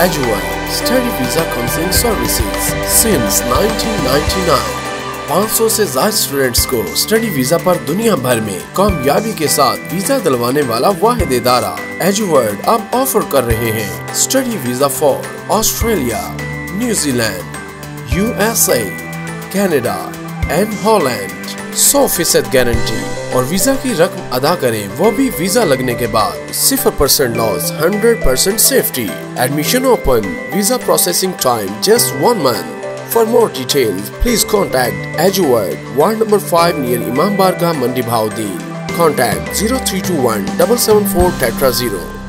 Edgewell Study Visa Counseling Services since 1999 500 से ज़्यादा students को स्टडी वीज़ा पर दुनिया भर में कामयाबी के साथ वीज़ा दिलवाने वाला वाहिद इदारा एजुवर्ड अब ऑफ़र कर रहे हैं study visa for Australia New Zealand USA Canada and Holland सौ फ़ीसद गारंटी और वीज़ा की रकम अदा करें, वो भी वीज़ा लगने के बाद। सिफर percent loss hundred percent safety admission open visa processing time just one month for more detail please contact as एजुअ ward number five near Imambara का मंडी भाव the contact zero three two one double seven four tetra zero